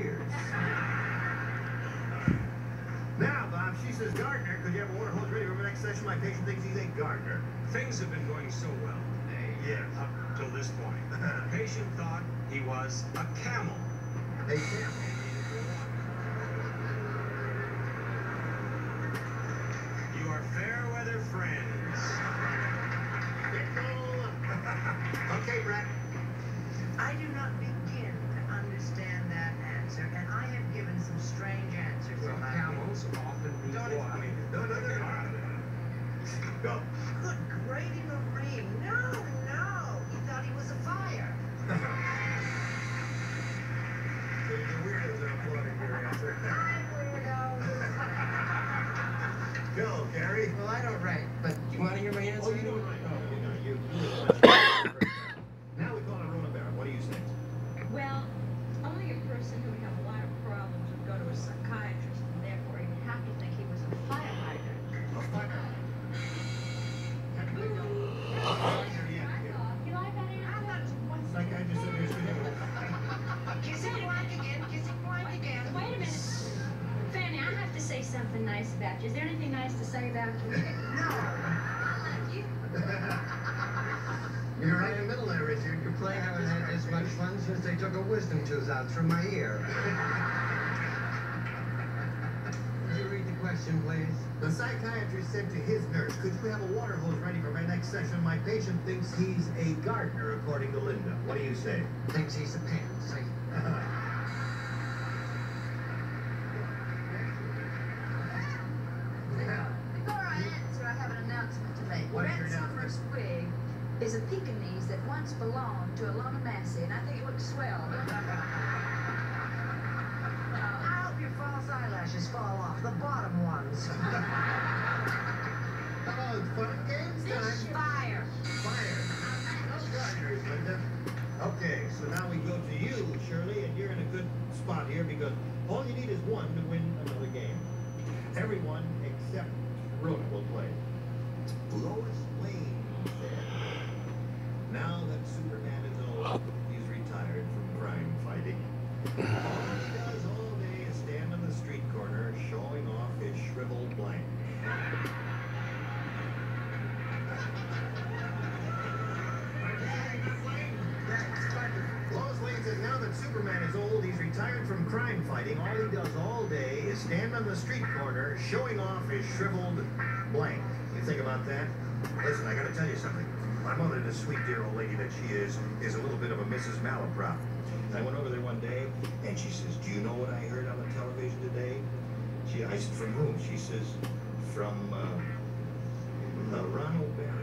years. Now, Bob, she says Gardner. Could you have a water hose ready for the next session? My patient thinks he's a gardener. Things have been going so well today. Yes. Up till this point. The patient thought he was a camel. Hey, Sam. You are fair weather friends. okay, Brett. I do not Go. Good gravy Marine. No, no. He thought he was a fire. The weirdos are applauding your answer. Hi, weirdo. Go, Gary. Well, I don't write, but you want to hear my answer? Oh, you don't write. No, you know, you. Now we call it Rona Barrett. What do you say? Well, only a person who would have a lot of problems would go to a psychiatrist and therefore he'd have to think he was a fire hydrant. A fire. You like that I'm answer? not. Psychiatrist said there's video. Kissing blank again. Kissing blank again. Wait a minute. Fannie, I have to say something nice about you. Is there anything nice to say about you? No. You You're right in the middle there, Richard. Your play haven't had this much fun since they took a wisdom tooth out through my ear. Would you read the question, please? The psychiatrist said to his nurse, could you have a water hose ready for my next session? My patient thinks he's a gardener, according to Linda. What do you say? Thinks he's a pants. I... Before I answer, I have an announcement to make. What is your Brett Silver's wig is a Pekingese that once belonged to Ilona Massey, and I think it looks swell. I hope your false eyelashes fall off. The bottom ones. Oh, it's fun games This time. fire. Fire. No gardeners, Linda. Okay, so now we go to you, Shirley, and you're in a good spot here because all you need is one to win another game. Everyone except Brooke will play. Lois Lane said, now that Superman is old, he's retired from crime fighting. All he does all day is stand on the street corner showing off his shriveled blank. Lois Lane says now that Superman is old, he's retired from crime fighting. All he does all day is stand on the street corner showing off his shriveled blank. You think about that? Listen, I gotta tell you something. My mother, the sweet dear old lady that she is, is a little bit of a Mrs. Malaprop things. I went over there one day, and she says, "Do you know what I heard on the television today?" She, I said, "From whom?" She says, "From uh, uh, Ron O'Barry."